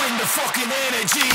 bring the fucking energy.